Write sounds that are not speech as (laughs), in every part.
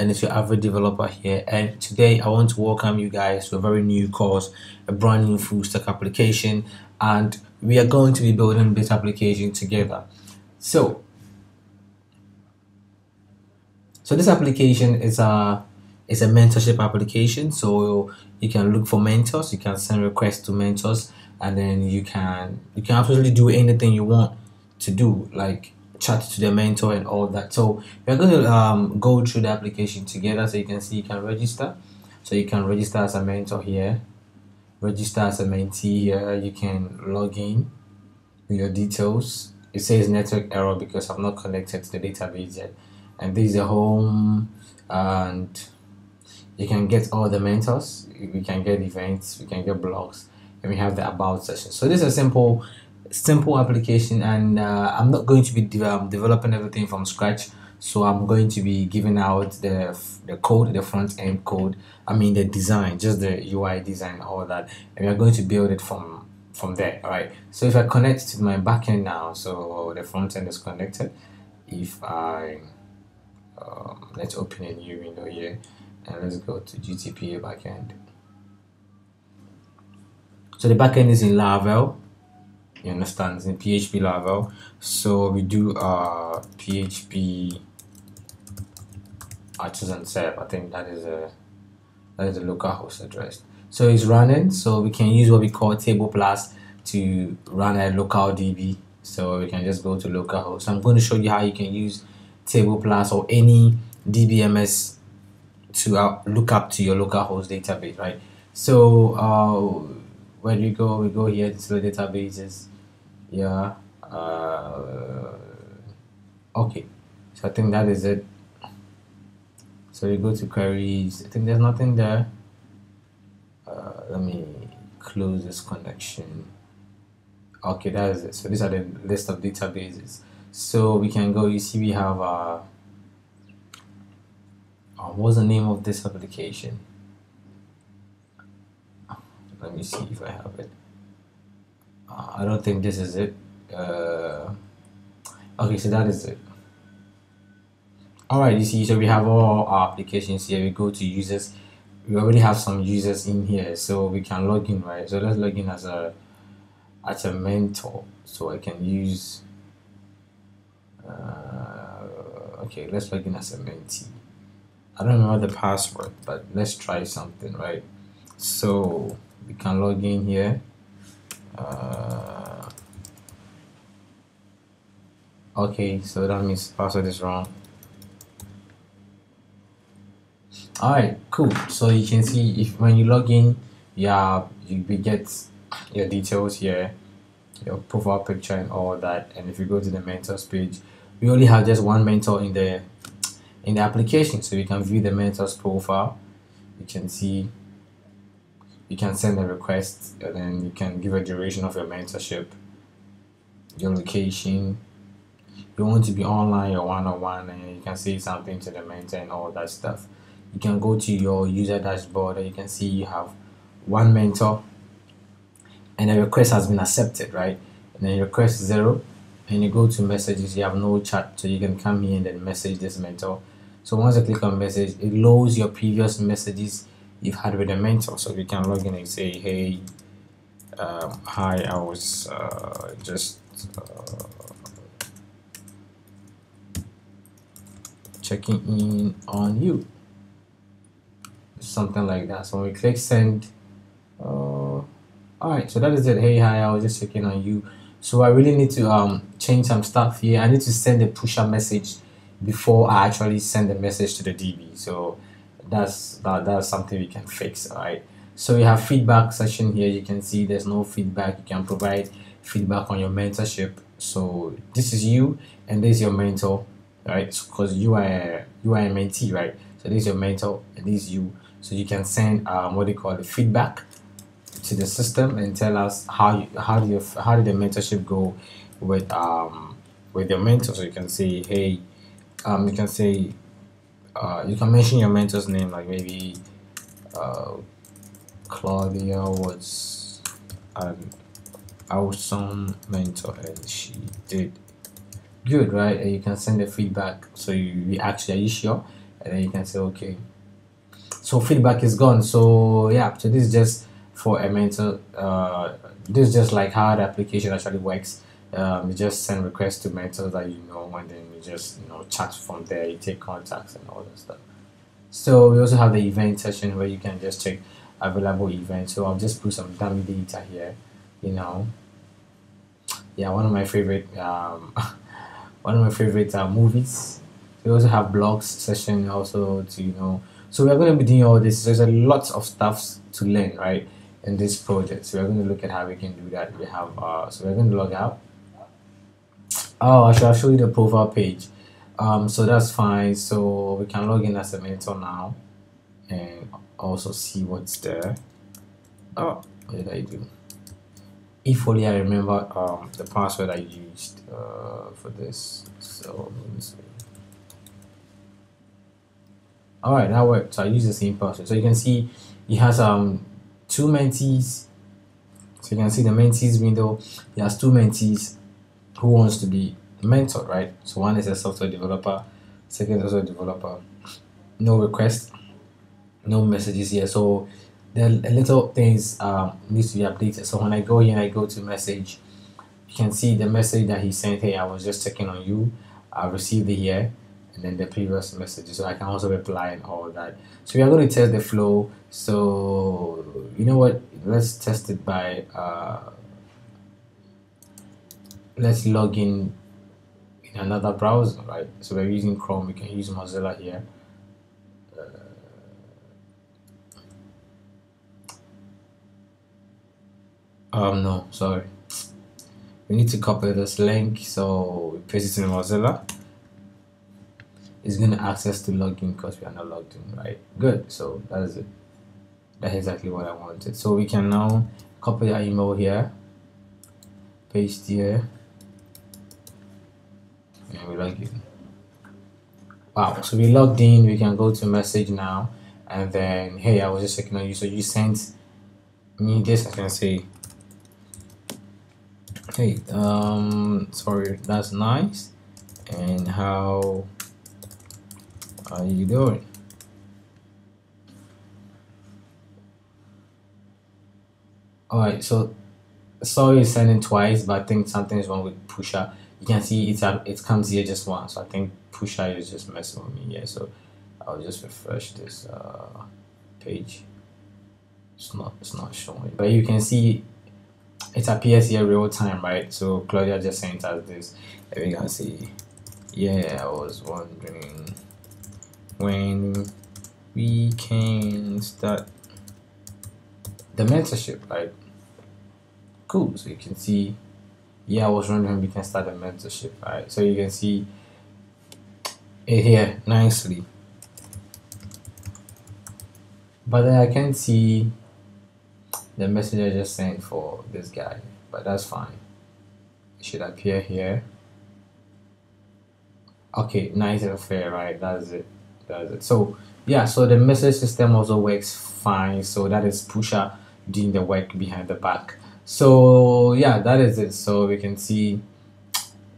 and it's your average developer here. And today I want to welcome you guys to a very new course a brand new full stack application and we are going to be building this application together. So so this application is a is a mentorship application. So you can look for mentors you can send requests to mentors and then you can you can absolutely do anything you want to do. Like chat to the mentor and all that. So we're going to um, go through the application together so you can see you can register. So you can register as a mentor here register as a mentee here. You can log in with your details. It says network error because i'm not connected to the database yet. And this is the home and you can get all the mentors. We can get events we can get blogs and we have the about section so this is a simple simple application and uh, I'm not going to be de um, developing everything from scratch. So I'm going to be giving out the the code the front end code. I mean the design just the UI design all that. And we're going to build it from from there all right so if I connect to my backend now so the front end is connected. If I um, let's open a new window here and let's go to GTPA backend so the backend is in Laravel you understand? It's in php Laravel so we do uh php artisan serve i think that is a that is a localhost address. So it's running. So we can use what we call table plus to run a local db so we can just go to localhost so i'm going to show you how you can use table plus or any dbms to uh, look up to your localhost database right? So uh where do we go? We go here to the databases yeah uh, okay. So I think that is it. So you go to queries. I think there's nothing there. Uh, let me close this connection. Okay that is it. So these are the list of databases. So we can go you see we have uh, uh what's the name of this application? Let me see if I have it I don't think this is it. Uh, okay so that is it. All right you see so we have all our applications here. We go to users. We already have some users in here so we can log in right? So let's log in as a as a mentor. So I can use uh, okay let's log in as a mentee. I don't know the password but let's try something right? So we can log in here uh, okay so that means password is wrong. All right cool. So you can see if when you log in yeah you get your details here your profile picture and all that. And if you go to the mentors page we only have just one mentor in the in the application. So you can view the mentor's profile. You can see you can send a request and then you can give a duration of your mentorship your location. You want to be online or one-on-one and you can say something to the mentor and all that stuff. You can go to your user dashboard and you can see you have one mentor and the request has been accepted right? And then request zero and you go to messages. You have no chat so you can come here and then message this mentor. So once you click on message it loads your previous messages you've had with a mentor so you can log in and say hey um, hi I was uh, just uh, checking in on you. Something like that. So we click send. Uh, all right so that is it. Hey hi I was just checking on you. So I really need to um, change some stuff here. I need to send a pusher message before I actually send the message to the DB so that's that, that's something we can fix right? So we have feedback section here. You can see there's no feedback. You can provide feedback on your mentorship. So this is you and this is your mentor right? Because you are you are a mentee right? So this is your mentor and this is you. So you can send um, what they call the feedback to the system and tell us how you how do you how did the mentorship go with um with your mentor? So you can say hey um you can say uh, you can mention your mentor's name like maybe uh, Claudia was an awesome mentor and she did good right? And you can send the feedback so you, you actually are you sure? And then you can say okay. So feedback is gone. So yeah so this is just for a mentor uh, this is just like how the application actually works um, you just send requests to mentors that you know and then you just you know chat from there. You take contacts and all that stuff. So we also have the event session where you can just check available events. So i'll just put some dummy data here you know. Yeah one of my favorite um, (laughs) one of my favorite uh, movies. We also have blogs session also to you know. So we're going to be doing all this. There's a lot of stuff to learn right in this project. So we're going to look at how we can do that. We have uh so we're going to log out oh i shall show you the profile page. Um so that's fine. So we can log in as a mentor now and also see what's there. Oh. What did i do if only i remember um the password i used uh for this. So let me see. All right that worked so i use the same password. So you can see it has um two mentees. So you can see the mentees window. He has two mentees who wants to be mentored right? So one is a software developer second is a developer. No request no messages here. So the little things um, needs to be updated. So when i go here i go to message you can see the message that he sent hey i was just checking on you. I received it here and then the previous messages. So I can also reply and all that. So we are going to test the flow. So you know what? Let's test it by uh, let's log in in another browser right? So we're using Chrome we can use Mozilla here. Uh, um no sorry. We need to copy this link so we paste it in Mozilla. It's going to access to login because we are not logged in right? Good so that is it. That's exactly what I wanted. So we can now copy our email here paste here wow so we logged in we can go to message now and then hey I was just checking on you so you sent me this I can say hey um sorry that's nice and how are you doing? Alright, so sorry sending twice, but I think something is wrong with Pusher. You can see it's it comes here just once. I think Pusher is just messing with me. Yeah, so I'll just refresh this uh, page. It's not it's not showing, but you can see it appears here real time, right? So Claudia just sent us this. And we can see. Yeah, I was wondering when we can start the mentorship like cool so you can see yeah i was wondering we can start a mentorship right so you can see it here nicely but then i can't see the message i just sent for this guy but that's fine it should appear here okay nice and fair right that's it does it. So yeah, so the message system also works fine. So that is Pusher doing the work behind the back. So yeah, that is it. So we can see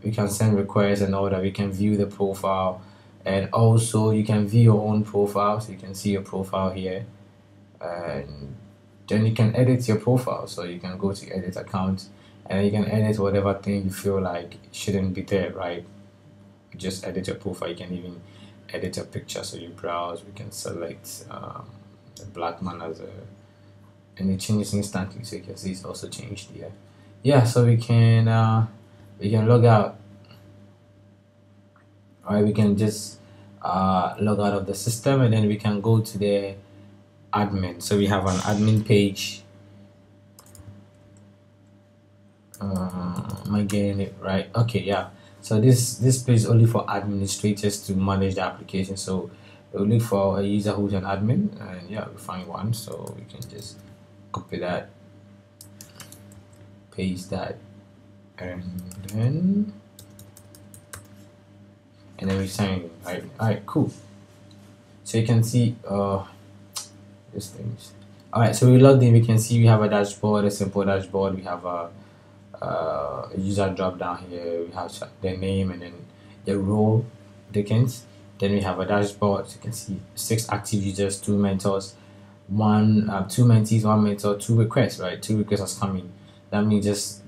we can send requests and all that. We can view the profile and also you can view your own profile. So you can see your profile here and then you can edit your profile. So you can go to edit account and you can edit whatever thing you feel like shouldn't be there, right? Just edit your profile. You can even edit a picture so you browse we can select um, the black man as a and it changes instantly so you can see it's also changed here yeah so we can uh, we can log out. All right we can just uh, log out of the system and then we can go to the admin. So we have an admin page. Uh, am I getting it right? Okay yeah. So this this page is only for administrators to manage the application. So we'll look for a user who's an admin, and yeah, we find one. So we can just copy that, paste that, and then and then we sign. Right, all right, cool. So you can see uh these things. All right, so we logged in. We can see we have a dashboard, a simple dashboard. We have a uh, user drop down here we have the name and then the role Dickens then we have a dashboard so you can see six active users two mentors one uh, two mentees one mentor two requests right? Two requests has come in. That means just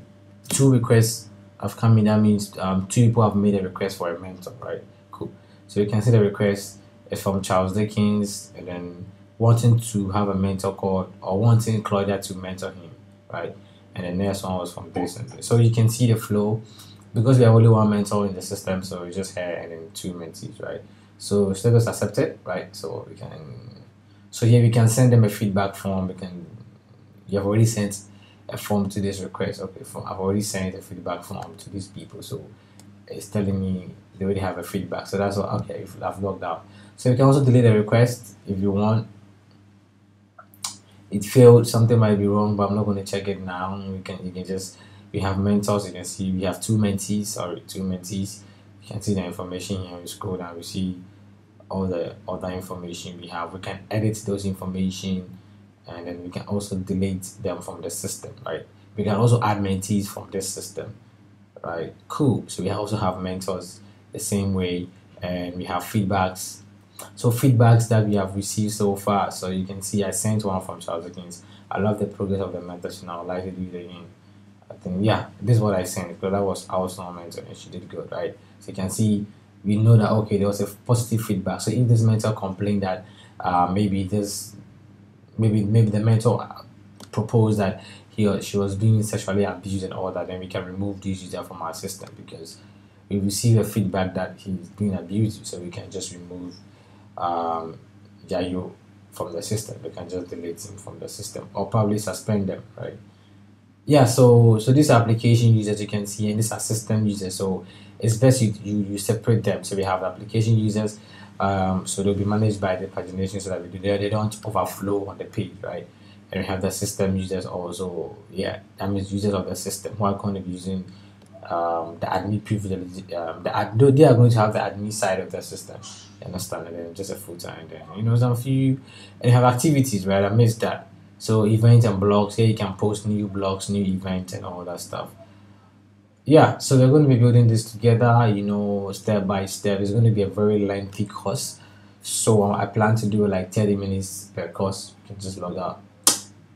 two requests have come in. That means um, two people have made a request for a mentor right? Cool. So you can see the request is from charles dickens and then wanting to have a mentor called or wanting claudia to mentor him right? And the next one was from this and so you can see the flow. Because we have only one mentor in the system so it's just her and then two mentees right? So status accepted right? So we can so here we can send them a feedback form. We can you have already sent a form to this request. Okay form. i've already sent a feedback form to these people. So it's telling me they already have a feedback. So that's okay if i've logged out. So you can also delete a request if you want. It failed. Something might be wrong but i'm not going to check it now. You can you can just we have mentors. You can see we have two mentees. Sorry two mentees. You can see the information here. We scroll down. We see all the other information we have. We can edit those information and then we can also delete them from the system right? We can also add mentees from this system right? Cool. So we also have mentors the same way and we have feedbacks. So feedbacks that we have received so far. So you can see i sent one from charles dickens. I love the progress of the mentorship i would like to do it again. I think yeah, this is what I sent. Because that was our not mentor and she did good, right? So you can see we know that okay, there was a positive feedback. So if this mentor complained that uh, maybe this maybe maybe the mentor proposed that he or she was being sexually abused and all that, then we can remove this user from our system because we receive a feedback that he's being abused, so we can just remove um, Yayo from the system. We can just delete him from the system or probably suspend them, right? yeah so so this application users you can see and these are system users so it's best you, you, you separate them. So we have application users um, so they'll be managed by the pagination so that we do they, they don't overflow on the page right? And we have the system users also. Yeah that means users of the system who are going to be using um, the admin privilege um, the ad, they are going to have the admin side of the system you understand? And then just a full time then you know some few and you have activities right? I missed that. So events and blogs here you can post new blogs new events and all that stuff yeah so we're going to be building this together you know step by step. It's going to be a very lengthy course. So um, i plan to do like 30 minutes per course. You can just log out.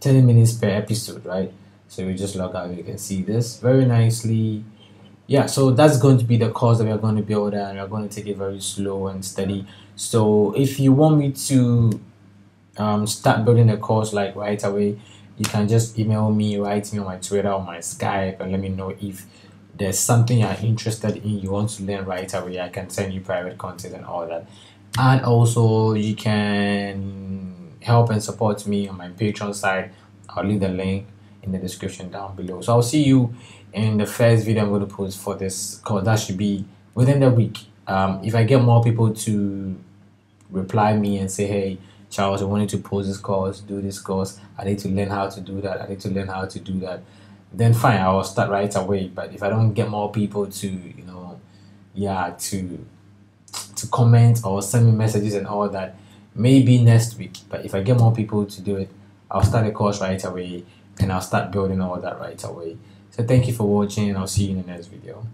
30 minutes per episode right? So we just log out you can see this. Very nicely. Yeah so that's going to be the course that we're going to build and we're going to take it very slow and steady. So if you want me to um, start building a course like right away, you can just email me, write me on my Twitter or my Skype, and let me know if there's something you're interested in, you want to learn right away. I can send you private content and all that. And also, you can help and support me on my Patreon side. I'll leave the link in the description down below. So I'll see you in the first video I'm going to post for this course. That should be within the week. Um, if I get more people to reply me and say, hey, Charles, I wanted to post this course, do this course. I need to learn how to do that. I need to learn how to do that. Then fine, I will start right away. But if I don't get more people to, you know, yeah, to to comment or send me messages and all that, maybe next week. But if I get more people to do it, I'll start a course right away and I'll start building all that right away. So thank you for watching and I'll see you in the next video.